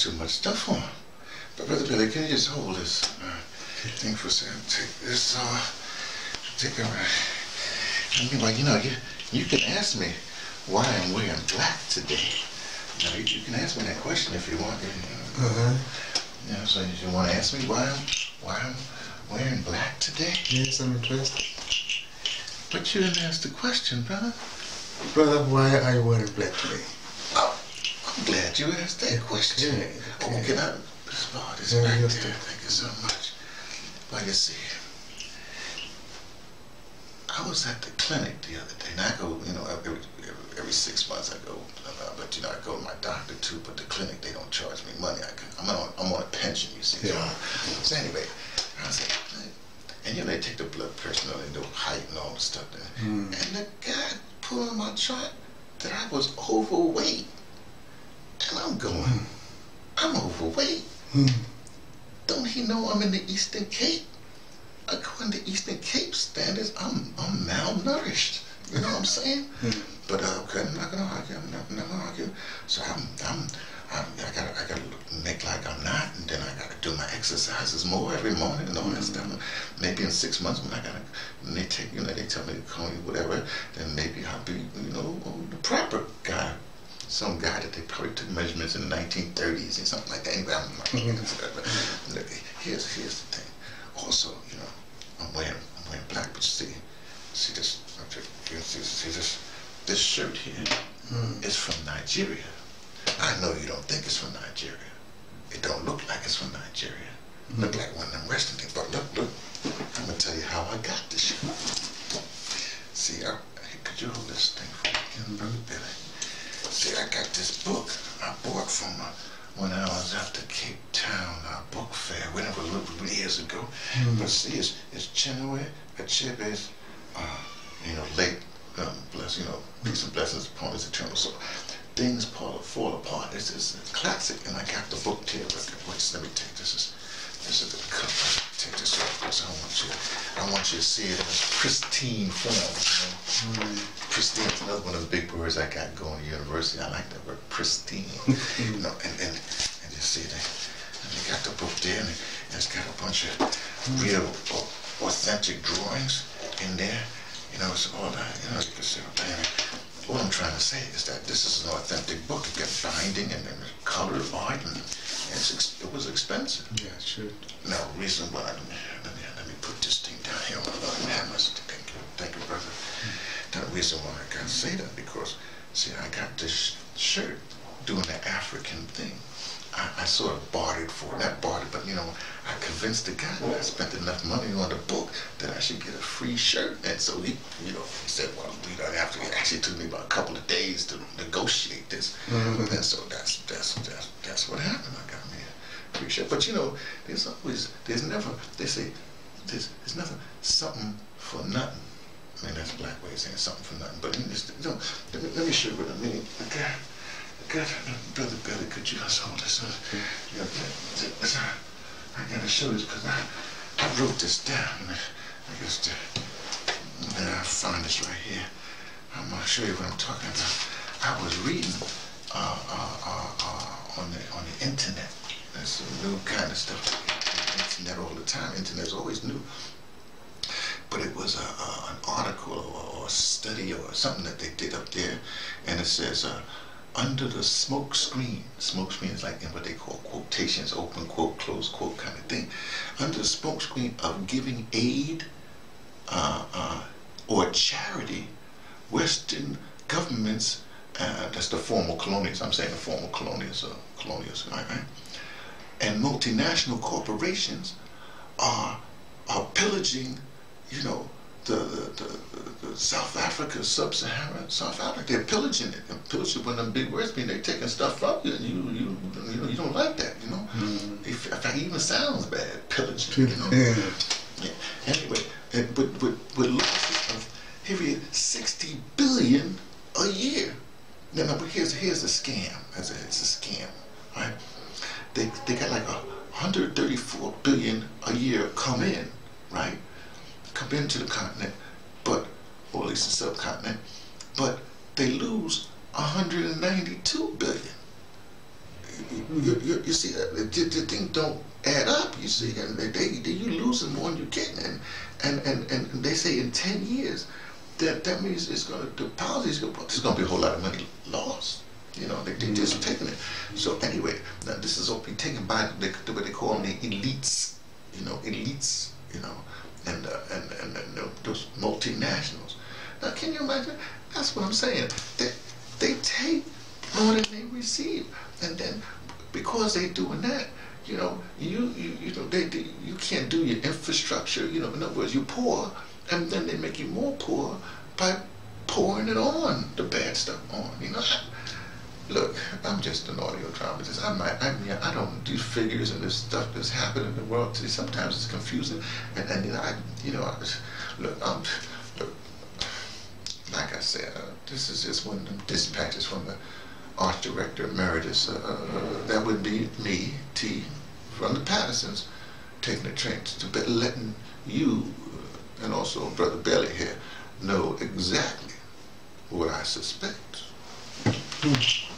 too much stuff on. But Brother Billy, can you just hold this uh, thing for a second? Take this, uh, take it right. I mean, like, you know, you, you can ask me why I'm wearing black today. Now, you, you can ask me that question if you want. You know, Uh-huh. you know, so you want to ask me why I'm, why I'm wearing black today? Yes, I'm interested. But you didn't ask the question, brother. Brother, why are you wearing black today? Glad you asked that question. Okay, Oh, can I this Yeah, back there? Thank you so much. Like I see, I was at the clinic the other day, and I go, you know, every, every, every six months I go, but you know, I go to my doctor too, but the clinic, they don't charge me money. I, I'm on, I'm on a pension, you see. Yeah. So anyway, I was like, and you know, they take the blood pressure and the height and all the stuff there. Mm. And the guy on my chart that I was overweight. And I'm going, I'm overweight. Hmm. Don't he know I'm in the Eastern Cape? According to Eastern Cape standards, I'm I'm malnourished. You know what I'm saying? Hmm. But uh, okay, I'm not gonna argue. I'm not, I'm not gonna argue. So I'm I'm, I'm I gotta I gotta make like I'm not, and then I gotta do my exercises more every morning and all that stuff. Maybe in six months when I gotta when they take you know they tell me to call you whatever, then maybe I'll be you know the proper. Some guy that they probably took measurements in the 1930s or something like that. Anyway, I'm like, look, here's here's the thing. Also, you know, I'm wearing I'm wearing black, but see, see this, you see, see this, this shirt here mm. is from Nigeria. I know you don't think it's from Nigeria. It don't look like it's from Nigeria. Look mm. like one of them Western things. But look, look, I'm gonna tell you how I got this shirt. See, I, hey, could you hold this thing for me, again, brother Billy? See, I got this book I bought from uh, when I was at the Cape Town uh, book fair, whenever years ago. But see, it's, it's Chinua Achebe's, uh, you know, late, um, bless, you know, peace and blessings upon his eternal soul. Things fall, fall apart. It's, it's a classic, and I got the book here. But wait, let me take this. Is, this is the cover. Take this off because I want you. I want you to see it in its pristine form. You know? Mm-hmm. Pristine is another one of the big words I got going to university. I like that word, pristine. you know, and and and you see they, and they got the book there, and it's got a bunch of real au- authentic drawings in there. You know, it's all that. You know, you can there. and- What I'm trying to say is that this is an authentic book. It got binding and, and color art, and it's ex- it was expensive. Yeah, sure. Now, reason why, let me, let me, put this thing down here on the hammer. Thank you, thank you, brother. Hmm. The reason why I can't say that because, see, I got this shirt doing the African thing. I, I sort of bartered for it, not bartered, but you know, I convinced the guy that I spent enough money on the book that I should get a free shirt. And so he, you know, he said, well, we don't have to. It actually took me about a couple of days to negotiate this. Mm-hmm. And so that's that's that's that's what happened. I got me a free shirt. But you know, there's always, there's never. They say, there's, there's never something for nothing. I mean, that's black way of saying something for nothing. But you know, let, me, let me show you what I mean. Got, Brother Billy, could you just hold this? Yeah, yeah, this, uh, I gotta show this because I, I wrote this down. I, guess the, then I find this right here. I'm gonna show you what I'm talking about. I was reading uh, uh, uh, uh, on the on the internet. There's some new kind of stuff. Internet all the time. Internet's always new but it was a, a, an article or, or a study or something that they did up there, and it says uh, under the smoke screen. Smoke screen is like in what they call quotations, open quote, close quote kind of thing. Under the smoke screen of giving aid uh, uh, or charity, Western governments, uh, that's the former colonials. I'm saying the former colonials, uh, colonials, right, right? And multinational corporations are are pillaging you know, the, the, the, the South Africa, sub-Saharan South Africa, they're pillaging it. And pillaging one of them big words mean they're taking stuff from you, and you, you, you know, you don't like that, you know. Mm-hmm. If, in fact, it even sounds bad, pillaging, you know. Yeah. Yeah. Anyway, and, but but with losses of here 60 billion a year. Now, now, but here's here's the scam. It's a, it's a scam, right? They they got like a 134 billion a year come in, right? Come into the continent, but or at least the subcontinent, but they lose 192 billion. you, you, you see, uh, the, the thing don't add up. You see, and they, they, they you losing more than you getting, and and and and they say in ten years, that that means it's gonna the policy's gonna there's gonna be a whole lot of money lost. You know, they, they just taking it. So anyway, now this is all be taken by the, the what they call them the elites. You know, elites. You know, and uh, and and, and those multinationals. Now, can you imagine? That's what I'm saying. They they take more than they receive, and then because they're doing that, you know, you you you know they, they you can't do your infrastructure. You know, in other words, you're poor, and then they make you more poor by pouring it on the bad stuff on. You know. I'm just an audio dramatist. I might, I mean, I don't do figures and this stuff that's happening in the world. See, sometimes it's confusing, and and you know, I, you know, I, look, I'm, look, like I said, uh, this is just one of them dispatches from the art director emeritus. Uh, uh, that would be me, T, from the Pattersons, taking the train to Tibet, letting you uh, and also Brother Billy here know exactly what I suspect. Hmm.